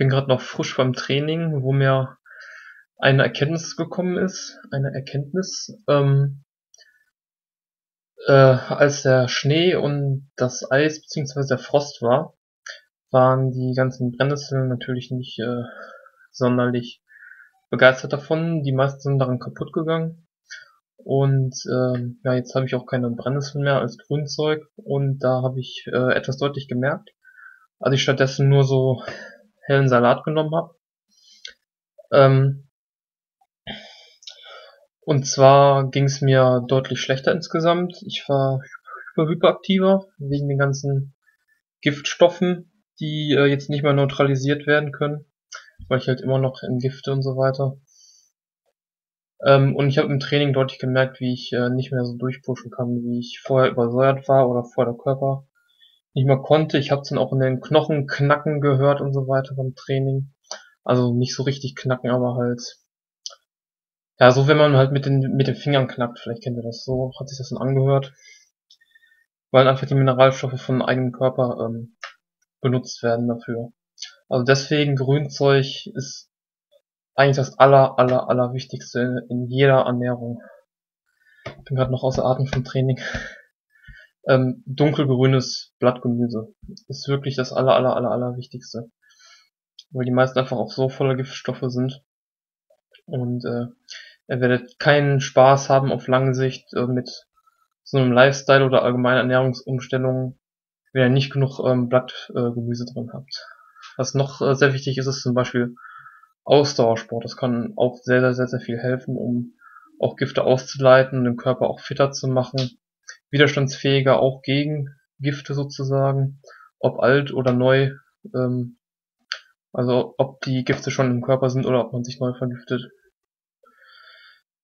bin gerade noch frisch beim Training, wo mir eine Erkenntnis gekommen ist, eine Erkenntnis, ähm, äh, als der Schnee und das Eis bzw. der Frost war, waren die ganzen Brennnesseln natürlich nicht äh, sonderlich begeistert davon. Die meisten sind daran kaputt gegangen. Und ähm, ja, jetzt habe ich auch keine Brennnesseln mehr als Grünzeug und da habe ich äh, etwas deutlich gemerkt, als ich stattdessen nur so hellen Salat genommen habe. Ähm, und zwar ging es mir deutlich schlechter insgesamt. Ich war hyper hyperaktiver wegen den ganzen Giftstoffen, die äh, jetzt nicht mehr neutralisiert werden können, weil ich halt immer noch entgifte und so weiter. Ähm, und ich habe im Training deutlich gemerkt, wie ich äh, nicht mehr so durchpushen kann, wie ich vorher übersäuert war oder vor der Körper nicht mehr konnte. Ich habe es dann auch in den Knochen knacken gehört und so weiter beim Training. Also nicht so richtig knacken, aber halt ja, so wenn man halt mit den mit den Fingern knackt, vielleicht kennt ihr das. So hat sich das dann angehört, weil einfach die Mineralstoffe von eigenem Körper ähm, benutzt werden dafür. Also deswegen Grünzeug ist eigentlich das aller aller aller wichtigste in jeder Ernährung. Ich bin gerade noch außer Atem vom Training. Ähm, dunkelgrünes Blattgemüse ist wirklich das aller aller aller aller wichtigste, weil die meisten einfach auch so voller Giftstoffe sind und äh, ihr werdet keinen Spaß haben auf lange Sicht äh, mit so einem Lifestyle oder allgemeinen Ernährungsumstellungen, wenn ihr nicht genug ähm, Blattgemüse äh, drin habt. Was noch äh, sehr wichtig ist, ist zum Beispiel Ausdauersport. Das kann auch sehr, sehr, sehr, sehr viel helfen, um auch Gifte auszuleiten, den Körper auch fitter zu machen widerstandsfähiger auch gegen Gifte sozusagen, ob alt oder neu, ähm, also ob die Gifte schon im Körper sind oder ob man sich neu vergiftet.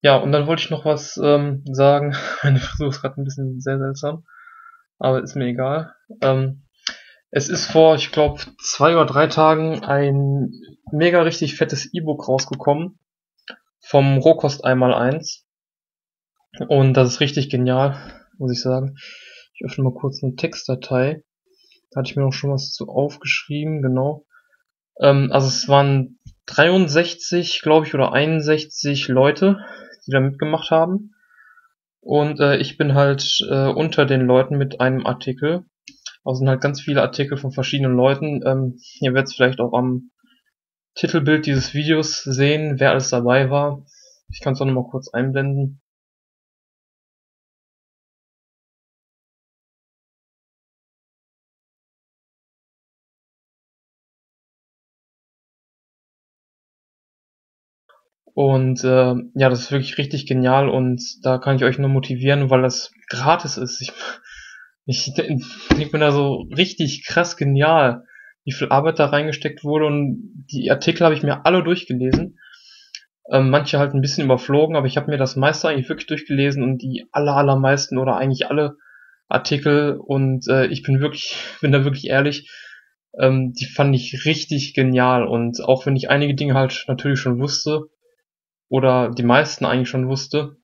Ja, und dann wollte ich noch was ähm, sagen. Meine Frisur ist gerade ein bisschen sehr seltsam, aber ist mir egal. Ähm, es ist vor, ich glaube, zwei oder drei Tagen ein mega richtig fettes E-Book rausgekommen vom Rohkost einmal eins und das ist richtig genial muss ich sagen. Ich öffne mal kurz eine Textdatei. Da hatte ich mir noch schon was zu aufgeschrieben, genau. Ähm, also es waren 63, glaube ich, oder 61 Leute, die da mitgemacht haben. Und äh, ich bin halt äh, unter den Leuten mit einem Artikel. Also sind halt ganz viele Artikel von verschiedenen Leuten. Ähm, ihr werdet es vielleicht auch am Titelbild dieses Videos sehen, wer alles dabei war. Ich kann es auch nochmal kurz einblenden. Und äh, ja, das ist wirklich richtig genial und da kann ich euch nur motivieren, weil das gratis ist. Ich, ich, ich bin da so richtig krass genial, wie viel Arbeit da reingesteckt wurde und die Artikel habe ich mir alle durchgelesen. Ähm, manche halt ein bisschen überflogen, aber ich habe mir das meiste eigentlich wirklich durchgelesen und die aller, allermeisten oder eigentlich alle Artikel und äh, ich bin wirklich, bin da wirklich ehrlich, ähm, die fand ich richtig genial und auch wenn ich einige Dinge halt natürlich schon wusste, oder die meisten eigentlich schon wusste,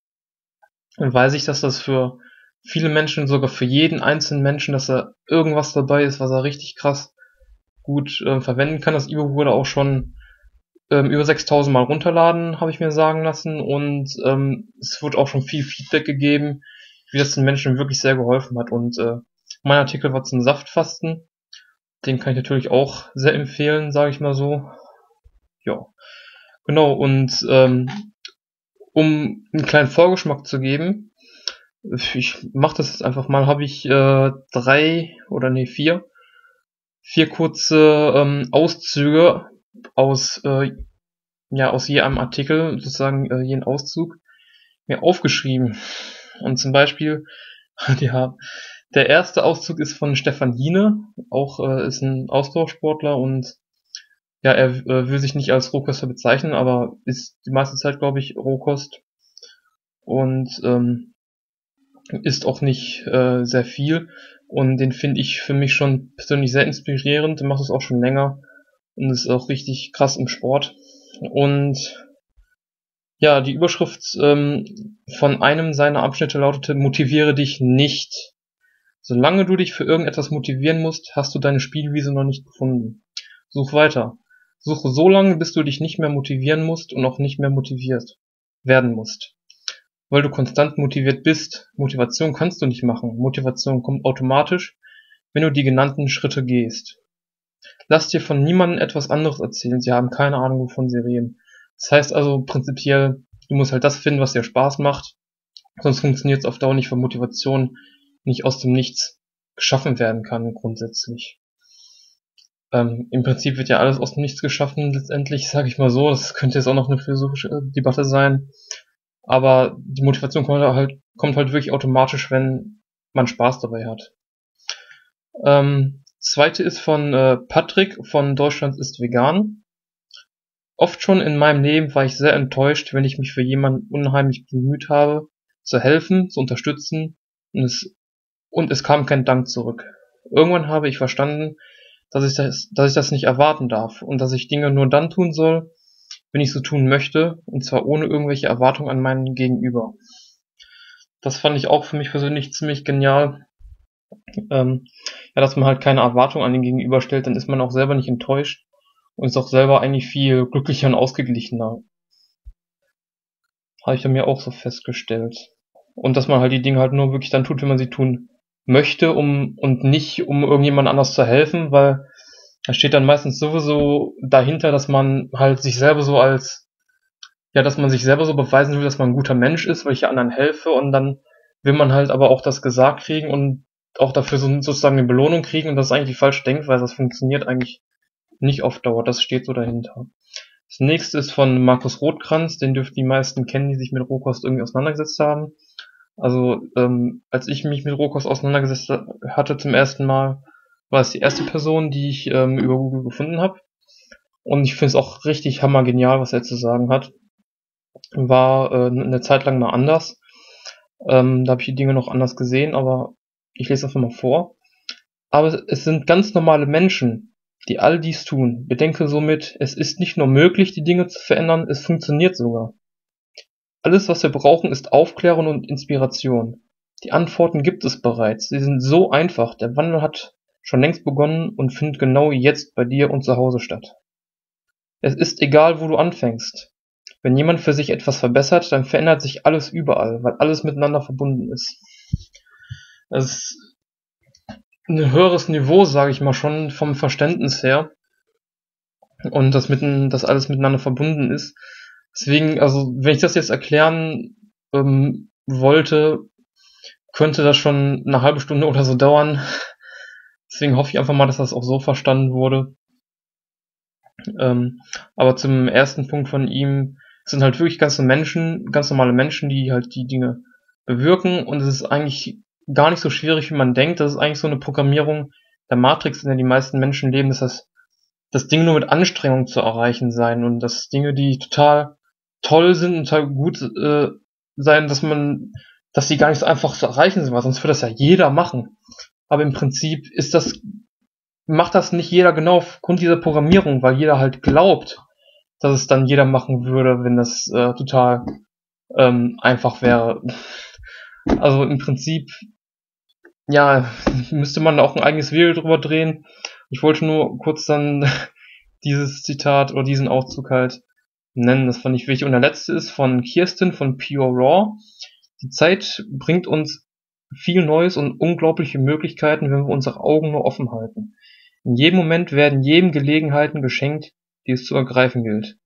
dann weiß ich, dass das für viele Menschen, sogar für jeden einzelnen Menschen, dass da irgendwas dabei ist, was er richtig krass gut äh, verwenden kann. Das E-Book wurde auch schon ähm, über 6000 Mal runterladen, habe ich mir sagen lassen. Und ähm, es wurde auch schon viel Feedback gegeben, wie das den Menschen wirklich sehr geholfen hat. Und äh, mein Artikel war zum Saftfasten. Den kann ich natürlich auch sehr empfehlen, sage ich mal so. Ja. Genau, und ähm, um einen kleinen Vorgeschmack zu geben, ich mache das jetzt einfach mal, habe ich äh, drei oder nee, vier, vier kurze ähm, Auszüge aus, äh, ja, aus jedem Artikel, sozusagen äh, jeden Auszug, mir aufgeschrieben. Und zum Beispiel, ja, der erste Auszug ist von Stefan Hine, auch äh, ist ein Ausdauersportler und ja, er äh, will sich nicht als Rohkoster bezeichnen, aber ist die meiste Zeit, glaube ich, Rohkost. Und ähm, ist auch nicht äh, sehr viel. Und den finde ich für mich schon persönlich sehr inspirierend. Der macht es auch schon länger. Und ist auch richtig krass im Sport. Und ja, die Überschrift ähm, von einem seiner Abschnitte lautete, motiviere dich nicht. Solange du dich für irgendetwas motivieren musst, hast du deine Spielwiese noch nicht gefunden. Such weiter. Suche so lange, bis du dich nicht mehr motivieren musst und auch nicht mehr motiviert werden musst. Weil du konstant motiviert bist. Motivation kannst du nicht machen. Motivation kommt automatisch, wenn du die genannten Schritte gehst. Lass dir von niemandem etwas anderes erzählen. Sie haben keine Ahnung, wovon sie reden. Das heißt also prinzipiell, du musst halt das finden, was dir Spaß macht. Sonst funktioniert es auf Dauer nicht, weil Motivation nicht aus dem Nichts geschaffen werden kann, grundsätzlich. Ähm, Im Prinzip wird ja alles aus dem Nichts geschaffen, letztendlich, sage ich mal so. Das könnte jetzt auch noch eine philosophische äh, Debatte sein. Aber die Motivation kommt halt, kommt halt wirklich automatisch, wenn man Spaß dabei hat. Ähm, zweite ist von äh, Patrick von Deutschland ist vegan. Oft schon in meinem Leben war ich sehr enttäuscht, wenn ich mich für jemanden unheimlich bemüht habe, zu helfen, zu unterstützen und es, und es kam kein Dank zurück. Irgendwann habe ich verstanden, dass ich das, dass ich das nicht erwarten darf und dass ich Dinge nur dann tun soll, wenn ich so tun möchte, und zwar ohne irgendwelche Erwartungen an meinen Gegenüber. Das fand ich auch für mich persönlich ziemlich genial. Ähm, ja, dass man halt keine Erwartung an den Gegenüber stellt, dann ist man auch selber nicht enttäuscht und ist auch selber eigentlich viel glücklicher und ausgeglichener. Habe ich bei mir auch so festgestellt. Und dass man halt die Dinge halt nur wirklich dann tut, wenn man sie tun möchte, um und nicht um irgendjemand anders zu helfen, weil da steht dann meistens sowieso dahinter, dass man halt sich selber so als ja, dass man sich selber so beweisen will, dass man ein guter Mensch ist, weil ich anderen helfe. Und dann will man halt aber auch das gesagt kriegen und auch dafür so, sozusagen eine Belohnung kriegen. Und das ist eigentlich die falsche Denkweise, das funktioniert eigentlich nicht auf Dauer, das steht so dahinter. Das nächste ist von Markus Rotkranz, den dürften die meisten kennen, die sich mit Rohkost irgendwie auseinandergesetzt haben. Also, ähm, als ich mich mit Rohkost auseinandergesetzt hatte zum ersten Mal, war es die erste Person, die ich ähm, über Google gefunden habe. Und ich finde es auch richtig hammergenial, was er zu sagen hat. War äh, eine Zeit lang mal anders. Ähm, da habe ich die Dinge noch anders gesehen, aber ich lese einfach mal vor. Aber es sind ganz normale Menschen, die all dies tun. Bedenke somit, es ist nicht nur möglich, die Dinge zu verändern, es funktioniert sogar. Alles, was wir brauchen, ist Aufklärung und Inspiration. Die Antworten gibt es bereits. Sie sind so einfach. Der Wandel hat schon längst begonnen und findet genau jetzt bei dir und zu Hause statt. Es ist egal, wo du anfängst. Wenn jemand für sich etwas verbessert, dann verändert sich alles überall, weil alles miteinander verbunden ist. Das ist ein höheres Niveau, sage ich mal schon, vom Verständnis her. Und das, mitten, das alles miteinander verbunden ist. Deswegen, also wenn ich das jetzt erklären ähm, wollte, könnte das schon eine halbe Stunde oder so dauern. Deswegen hoffe ich einfach mal, dass das auch so verstanden wurde. Ähm, aber zum ersten Punkt von ihm sind halt wirklich ganz Menschen, ganz normale Menschen, die halt die Dinge bewirken und es ist eigentlich gar nicht so schwierig, wie man denkt. Das ist eigentlich so eine Programmierung der Matrix, in der die meisten Menschen leben, dass das, das Ding nur mit Anstrengung zu erreichen sein und dass Dinge, die total toll sind und total gut äh, sein, dass man, dass die gar nicht so einfach zu erreichen sind, weil sonst würde das ja jeder machen. Aber im Prinzip ist das, macht das nicht jeder genau aufgrund dieser Programmierung, weil jeder halt glaubt, dass es dann jeder machen würde, wenn das äh, total ähm, einfach wäre. Also im Prinzip, ja, müsste man auch ein eigenes Video drüber drehen. Ich wollte nur kurz dann dieses Zitat oder diesen Auszug halt nennen. Das fand ich wichtig. Und der letzte ist von Kirsten von Pure Raw. Die Zeit bringt uns viel Neues und unglaubliche Möglichkeiten, wenn wir unsere Augen nur offen halten. In jedem Moment werden jedem Gelegenheiten geschenkt, die es zu ergreifen gilt.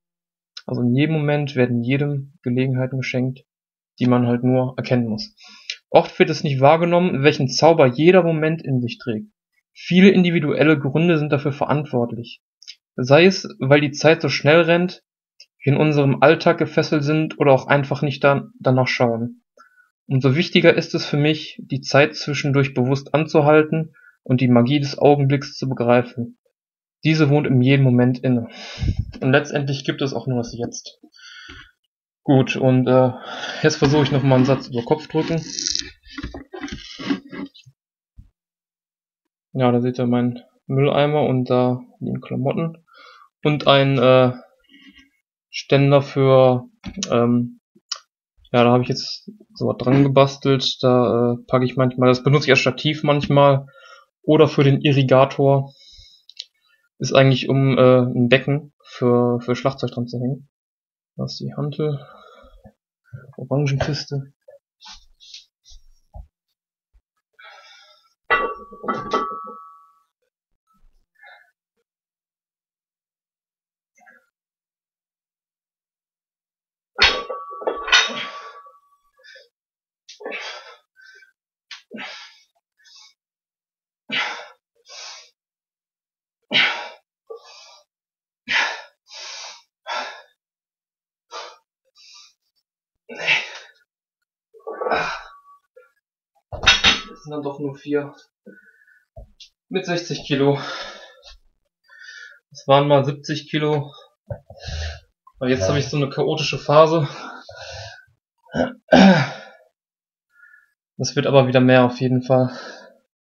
Also in jedem Moment werden jedem Gelegenheiten geschenkt, die man halt nur erkennen muss. Oft wird es nicht wahrgenommen, welchen Zauber jeder Moment in sich trägt. Viele individuelle Gründe sind dafür verantwortlich. Sei es, weil die Zeit so schnell rennt, in unserem Alltag gefesselt sind oder auch einfach nicht da, danach schauen. Umso wichtiger ist es für mich, die Zeit zwischendurch bewusst anzuhalten und die Magie des Augenblicks zu begreifen. Diese wohnt in jedem Moment inne. Und letztendlich gibt es auch nur das Jetzt. Gut, und äh, jetzt versuche ich nochmal einen Satz über Kopf drücken. Ja, da seht ihr meinen Mülleimer und da liegen Klamotten. Und ein äh, Ständer für, ähm, ja, da habe ich jetzt so was dran gebastelt. Da äh, packe ich manchmal, das benutze ich als Stativ manchmal oder für den Irrigator. ist eigentlich um äh, ein Becken für, für Schlagzeug dran zu hängen. Da ist die Hantel. Orangenkiste. Das sind dann doch nur vier. Mit 60 Kilo. Das waren mal 70 Kilo. Aber jetzt habe ich so eine chaotische Phase. Das wird aber wieder mehr auf jeden Fall.